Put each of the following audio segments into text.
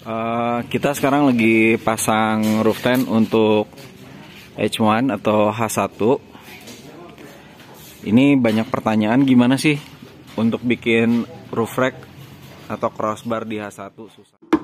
Eh, kita sekarang lagi pasang roof tent untuk H1 atau H1. Ini banyak pertanyaan gimana sih untuk bikin roof rack atau crossbar di H1 susah.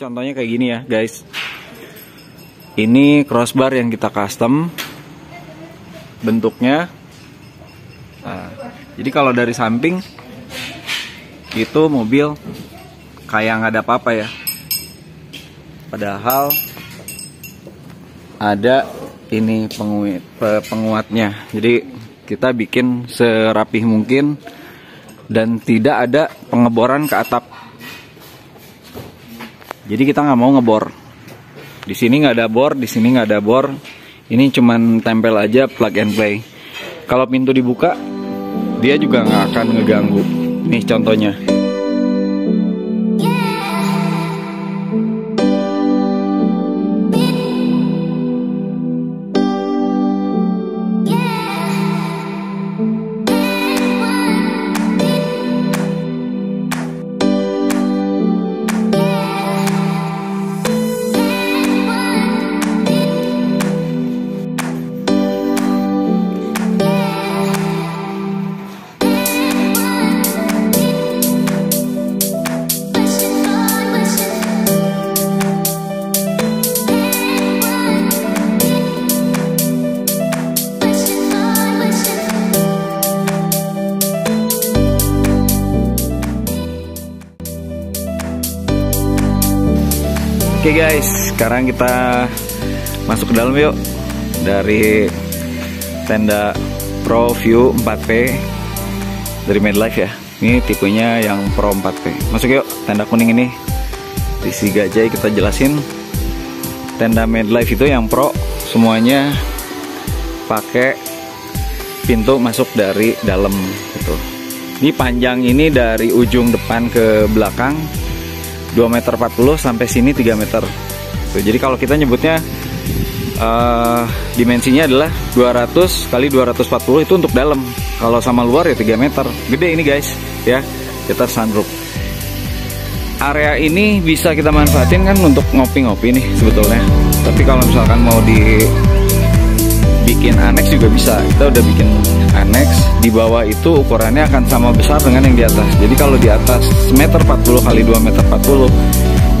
Contohnya kayak gini ya guys. Ini crossbar yang kita custom bentuknya. Nah, jadi kalau dari samping itu mobil kayak nggak ada apa-apa ya. Padahal ada ini penguat, pe- penguatnya. Jadi kita bikin serapih mungkin dan tidak ada pengeboran ke atap. Jadi kita nggak mau ngebor. Di sini nggak ada bor, di sini nggak ada bor. Ini cuman tempel aja plug and play. Kalau pintu dibuka, dia juga nggak akan ngeganggu. Nih contohnya. Oke guys, sekarang kita masuk ke dalam yuk dari tenda Pro View 4P dari Medlife ya. Ini tipenya yang Pro 4P. Masuk yuk, tenda kuning ini. Di si Gajai kita jelasin tenda Medlife itu yang Pro semuanya pakai pintu masuk dari dalam gitu. Ini panjang ini dari ujung depan ke belakang 2 meter 40 sampai sini 3 meter. Tuh, jadi kalau kita nyebutnya eh, dimensinya adalah 200 kali 240 itu untuk dalam. Kalau sama luar ya 3 meter. Gede ini guys, ya. Kita sunroof. Area ini bisa kita manfaatin kan untuk ngopi-ngopi nih sebetulnya. Tapi kalau misalkan mau di bikin annex juga bisa. Kita udah bikin annex. Di bawah itu ukurannya akan sama besar dengan yang di atas. Jadi kalau di atas semeter 40 kali 2 meter 40,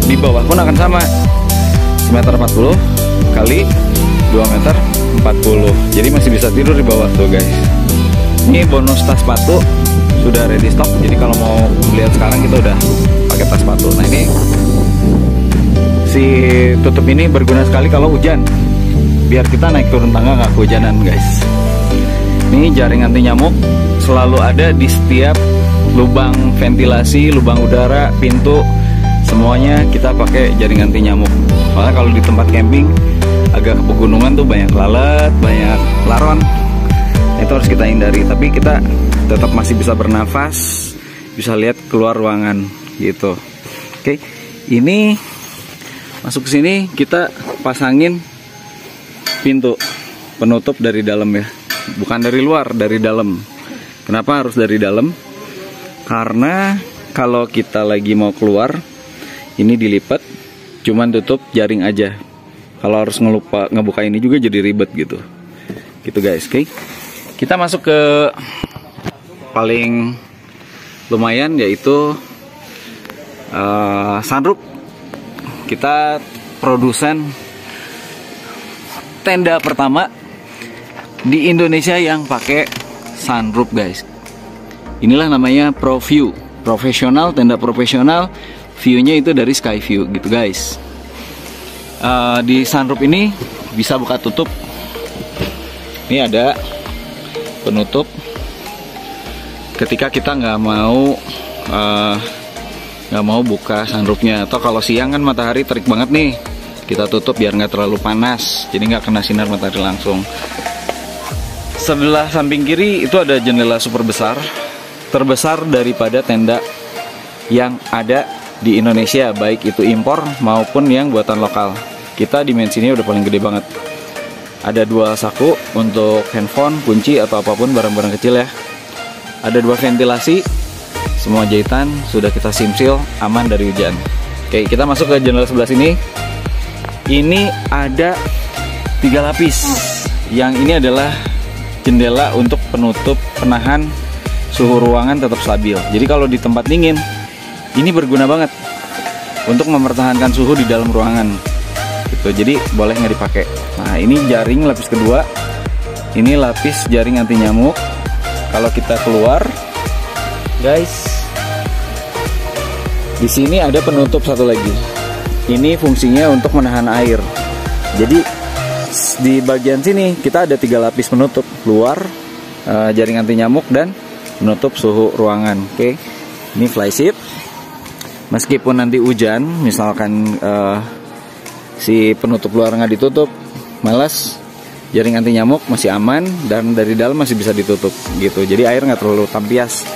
di bawah pun akan sama. Semeter 40 kali 2 meter 40. Jadi masih bisa tidur di bawah tuh guys. Ini bonus tas sepatu sudah ready stock. Jadi kalau mau lihat sekarang kita udah pakai tas sepatu. Nah ini si tutup ini berguna sekali kalau hujan biar kita naik turun tangga nggak kehujanan guys. Ini jaring anti nyamuk selalu ada di setiap lubang ventilasi lubang udara pintu. Semuanya kita pakai jaring anti nyamuk. Soalnya kalau di tempat camping agak ke pegunungan tuh banyak lalat banyak laron. Itu harus kita hindari. Tapi kita tetap masih bisa bernafas bisa lihat keluar ruangan gitu. Oke ini masuk ke sini kita pasangin pintu penutup dari dalam ya. Bukan dari luar dari dalam. Kenapa harus dari dalam? Karena kalau kita lagi mau keluar ini dilipat cuman tutup jaring aja. Kalau harus ngelupa ngebuka ini juga jadi ribet gitu. Gitu guys. Oke. Kita masuk ke paling lumayan yaitu uh, sunroof. Kita produsen tenda pertama di Indonesia yang pakai sunroof guys. Inilah namanya Pro View, profesional tenda profesional. View-nya itu dari sky view gitu guys. Eh, di sunroof ini bisa buka tutup. Ini ada penutup. Ketika kita nggak mau eh, nggak mau buka sunroofnya atau kalau siang kan matahari terik banget nih kita tutup biar nggak terlalu panas jadi nggak kena sinar matahari langsung. Sebelah samping kiri itu ada jendela super besar terbesar daripada tenda yang ada di Indonesia baik itu impor maupun yang buatan lokal. Kita dimensinya udah paling gede banget. Ada dua saku untuk handphone, kunci atau apa pun barang-barang kecil ya. Ada dua ventilasi semua jahitan sudah kita simsil aman dari hujan. Oke kita masuk ke jendela sebelah sini ini ada tiga lapis. Yang ini adalah jendela untuk penutup penahan suhu ruangan tetap stabil. Jadi kalau di tempat dingin ini berguna banget untuk mempertahankan suhu di dalam ruangan. Gitu. Jadi boleh nggak dipakai. Nah ini jaring lapis kedua. Ini lapis jaring anti nyamuk. Kalau kita keluar guys di sini ada penutup satu lagi ini fungsinya untuk menahan air. Jadi di bagian sini kita ada tiga lapis penutup. Luar uh, jaring anti nyamuk dan penutup suhu ruangan. Oke okay? ini flysheet meskipun nanti hujan misalkan uh, si penutup luar nggak ditutup malas jaring anti nyamuk masih aman dan dari dalam masih bisa ditutup gitu. Jadi air nggak terlalu tampias.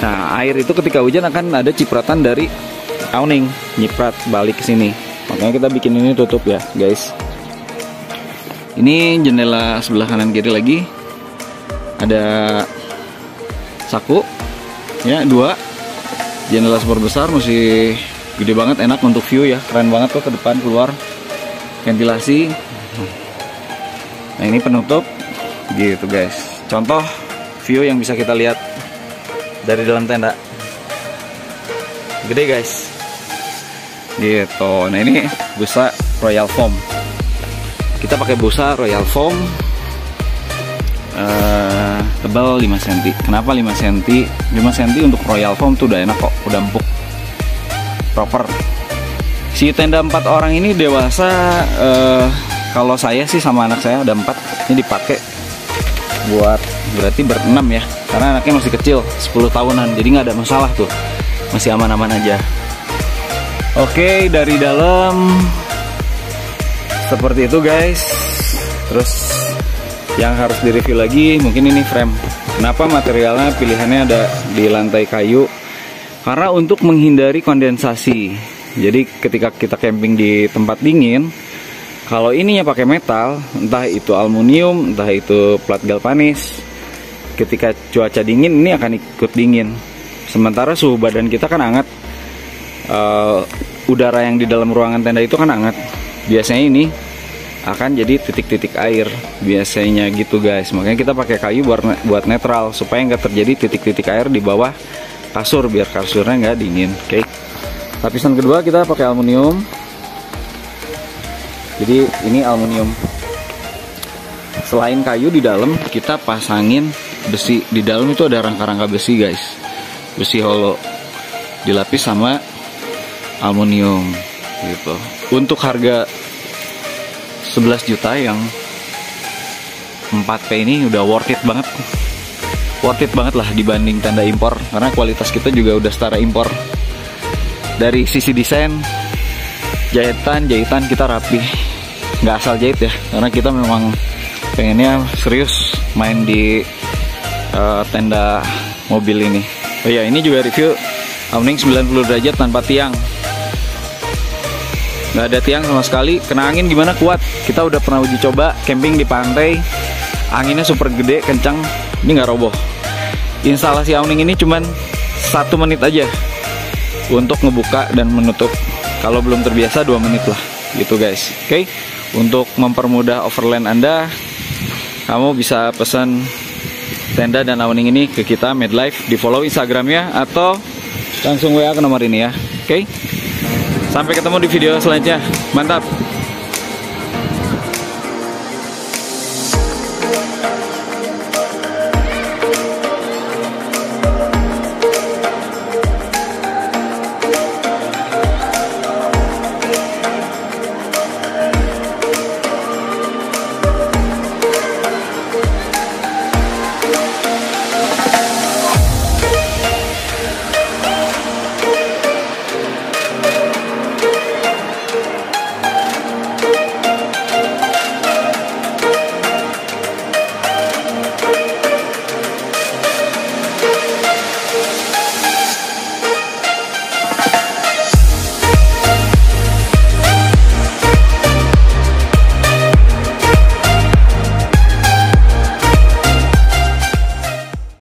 Nah air itu ketika hujan akan ada cipratan dari awning nyiprat balik ke sini. Makanya kita bikin ini tutup ya guys. Ini jendela sebelah kanan kiri lagi. Ada saku ya dua. Jendela super besar masih gede banget enak untuk view ya. Keren banget tuh ke depan keluar. Ventilasi. Nah ini penutup. Gitu guys. Contoh view yang bisa kita lihat dari dalam tenda. Gede guys gitu. Nah ini busa royal foam. Kita pakai busa royal foam. Uh, tebal 5 cm kenapa 5 cm 5 cm untuk royal foam tuh udah enak kok. Udah empuk. Proper. Si tenda empat orang ini dewasa uh, kalau saya sih sama anak saya ada empat. Ini dipakai buat berarti berenam ya. Karena anaknya masih kecil 10 tahunan. Jadi nggak ada masalah tuh. Masih aman-aman aja oke dari dalam. Seperti itu guys. Terus yang harus direview lagi mungkin ini frame. Kenapa materialnya? Pilihannya ada di lantai kayu. Karena untuk menghindari kondensasi. Jadi ketika kita camping di tempat dingin kalau ininya pakai metal entah itu aluminium entah itu plat galvanis ketika cuaca dingin ini akan ikut dingin. Sementara suhu badan kita kan hangat. Uh, udara yang di dalam ruangan tenda itu kan hangat. Biasanya ini akan jadi titik-titik air biasanya gitu guys. Makanya kita pakai kayu buat buat netral supaya nggak terjadi titik-titik air di bawah kasur biar kasurnya nggak dingin oke? Okay? lapisan kedua kita pakai aluminium. Jadi ini aluminium. Selain kayu di dalam kita pasangin besi. Di dalam itu ada rangka-rangka besi guys. Besi holo. Dilapis sama aluminium gitu. Untuk harga 11 juta yang 4P ini udah worth it banget. Worth it banget lah dibanding tenda impor karena kualitas kita juga udah setara impor. Dari sisi desain jahitan jahitan kita rapi. Nggak asal jahit ya karena kita memang pengennya serius main di uh, tenda mobil ini. Oh ya ini juga review awning 90 derajat tanpa tiang nggak ada tiang sama sekali. Kena angin gimana? Kuat. Kita udah pernah uji coba camping di pantai. Anginnya super gede kencang. Ini nggak roboh. Instalasi awning ini cuman satu menit aja untuk ngebuka dan menutup. Kalau belum terbiasa dua menit lah. Gitu guys. Oke? Okay? untuk mempermudah overland anda kamu bisa pesan tenda dan awning ini ke kita Medlife. Di follow instagramnya atau langsung WA ke nomor ini ya. Oke? okay? Sampai ketemu di video selanjutnya. Mantap.